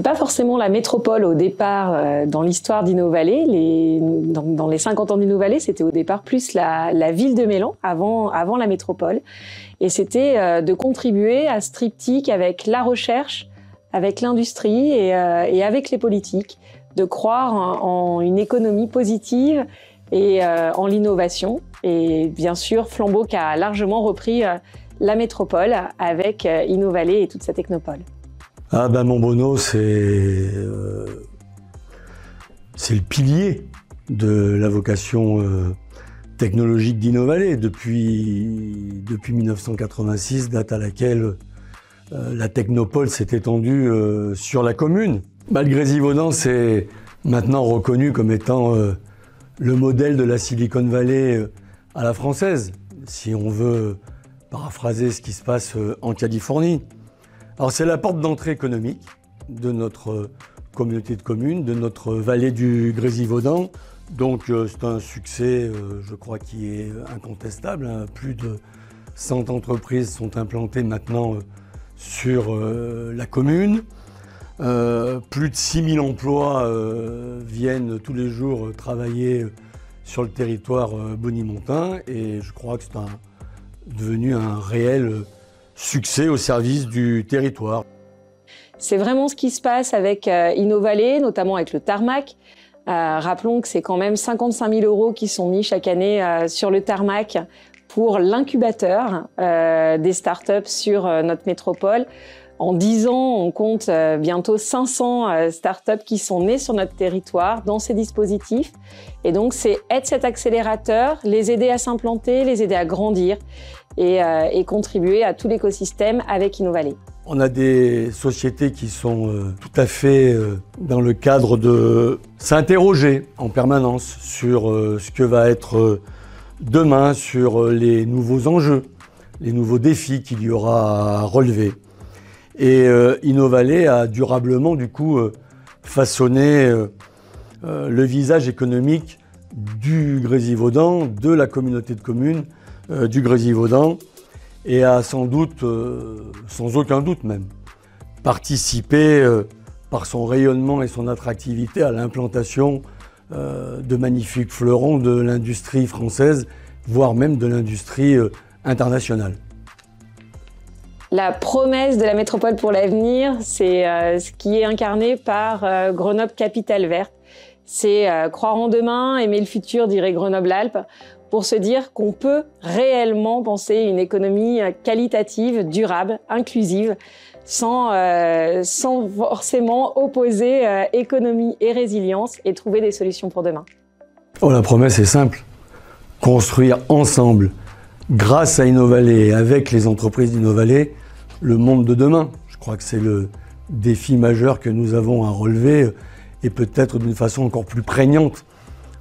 c'est pas forcément la métropole au départ euh, dans l'histoire d'Innovalley. Les, dans, les 50 ans d'Innovalley, c'était au départ plus la, la, ville de Mélan avant, avant la métropole. Et c'était euh, de contribuer à ce triptyque avec la recherche, avec l'industrie et, euh, et, avec les politiques, de croire en, une économie positive et en l'innovation. Et bien sûr, Flambeau qui a largement repris la métropole avec Innovalley et toute sa technopole. Ah ben mon Bono, c'est euh, c'est le pilier de la vocation euh, technologique d'Innovalet depuis, depuis 1986, date à laquelle euh, la technopole s'est étendue sur la commune. Malgré c'est maintenant reconnu comme étant le modèle de la Silicon Valley à la française, si on veut paraphraser ce qui se passe en Californie. Alors c'est la porte d'entrée économique de notre communauté de communes, de notre vallée du Grésivaudan. Donc euh, c'est un succès, euh, je crois, qui est incontestable. Hein. Plus de 100 entreprises sont implantées maintenant euh, sur la commune. plus de 6000 emplois viennent tous les jours travailler sur le territoire bonimontain et je crois que c'est devenu un réel succès au service du territoire. C'est vraiment ce qui se passe avec euh, Innovalet, notamment avec le tarmac. Euh, rappelons que c'est quand même 55 000 euros qui sont mis chaque année euh, sur le tarmac pour l'incubateur euh, des startups sur notre métropole. En 10 ans, on compte euh, bientôt 500 startups qui sont nées sur notre territoire dans ces dispositifs. Et donc, c'est être cet accélérateur, les aider à s'implanter, les aider à grandir et, euh, contribuer à tout l'écosystème avec Innovalet. On a des sociétés qui sont euh, tout à fait euh, dans le cadre de s'interroger en permanence sur euh, ce que va être demain, sur les nouveaux enjeux, les nouveaux défis qu'il y aura à relever. Et Innovalet a durablement du coup façonné le visage économique du Grésivaudan, de la communauté de communes du Grésivaudan, et a sans doute, euh, sans aucun doute même, participé euh, par son rayonnement et son attractivité à l'implantation euh, de magnifiques fleurons de l'industrie française, voire même de l'industrie euh, internationale. La promesse de la métropole pour l'avenir, c'est euh, ce qui est incarné par euh, Grenoble Capitale Verte. C'est croire en demain, aimer le futur, dirait Grenoble-Alpes pour se dire qu'on peut réellement penser une économie qualitative, durable, inclusive, sans, euh, sans forcément opposer euh, économie et résilience et trouver des solutions pour demain. Oh, la promesse est simple. Construire ensemble, grâce à Innovalet et avec les entreprises d'Innovalet, le monde de demain. Je crois que c'est le défi majeur que nous avons à relever et peut-être d'une façon encore plus prégnante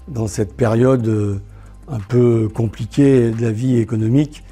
dans cette période euh, un peu compliqué de la vie économique